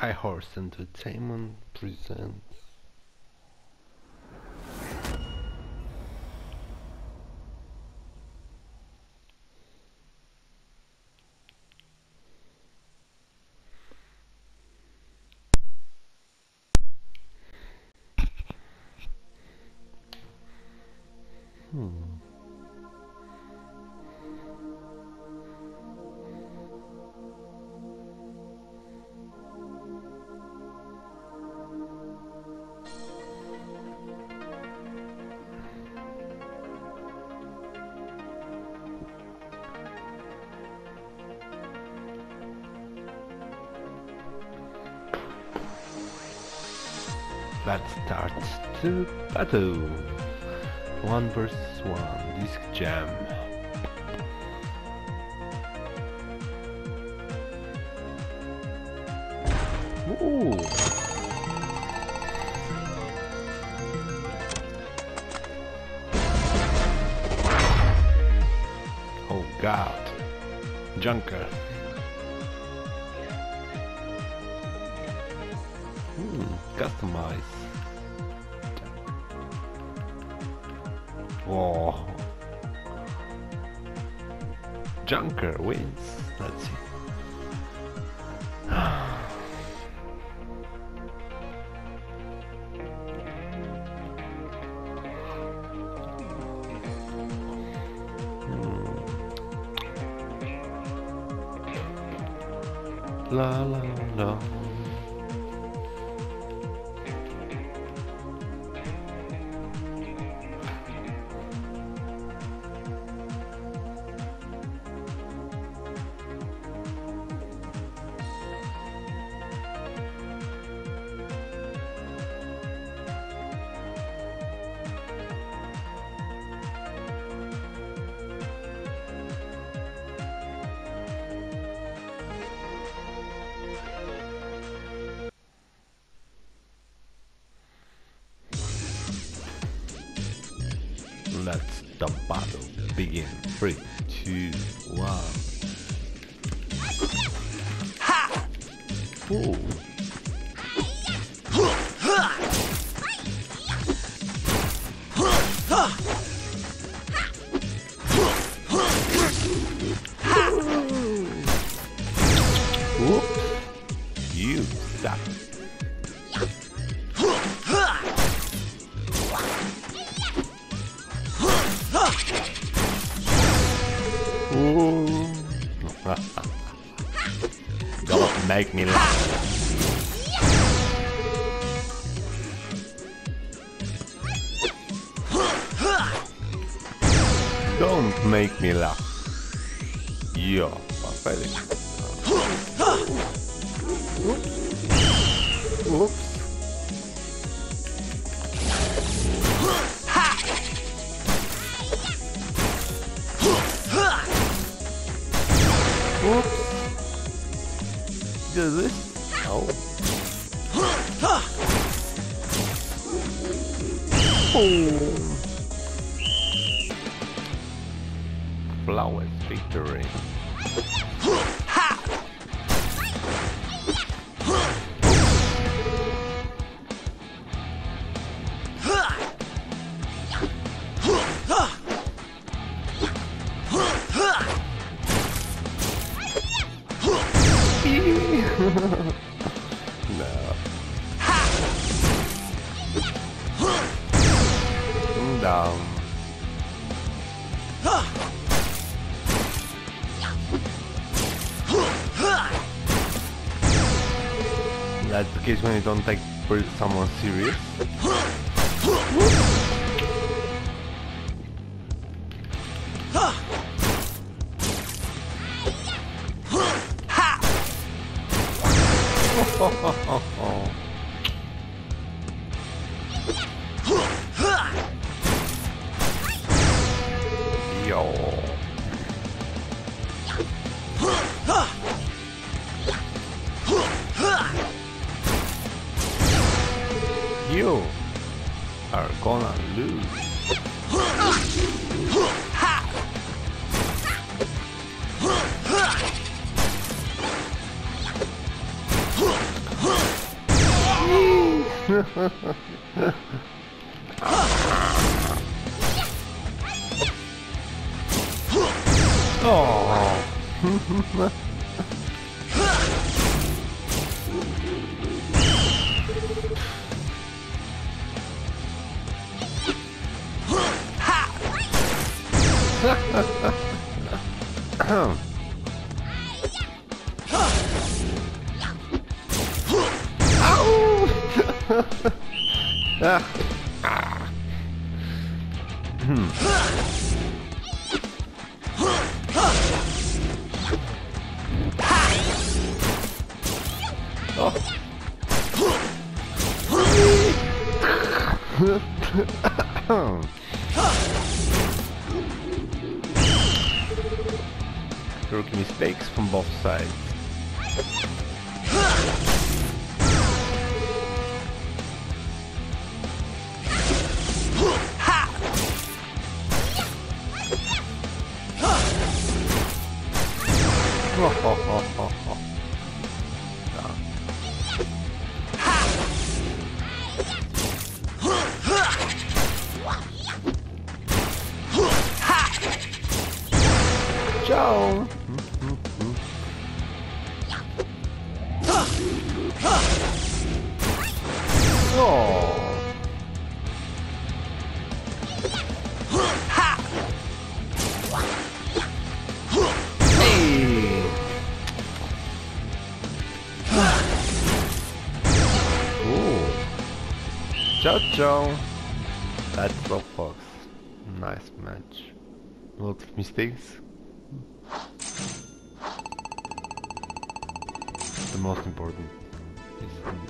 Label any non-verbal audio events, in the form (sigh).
High Horse Entertainment presents Let's start the battle. One versus one, disc jam. Ooh. Oh god. Junker. Hmm, customize. Oh. Junker wins. Let's see. (sighs) Hmm. La la la. Three, two, one. Ha! Ooh. Whoops. You suck. (laughs) Don't make me laugh. Don't make me laugh. You're pathetic. Oops. Oops. Oops. Do this? Oh. Oh. Flawless victory. Down. That's the case when you don't take someone serious. Yo. (laughs) You are gonna lose. Oh. (laughs) ah. (laughs) (laughs) (laughs) Rookie mistakes from both sides. (laughs) (laughs) Oh! Hey! Ooh. Ciao! That's so fox. Nice match. Lots of mistakes. The most important. Is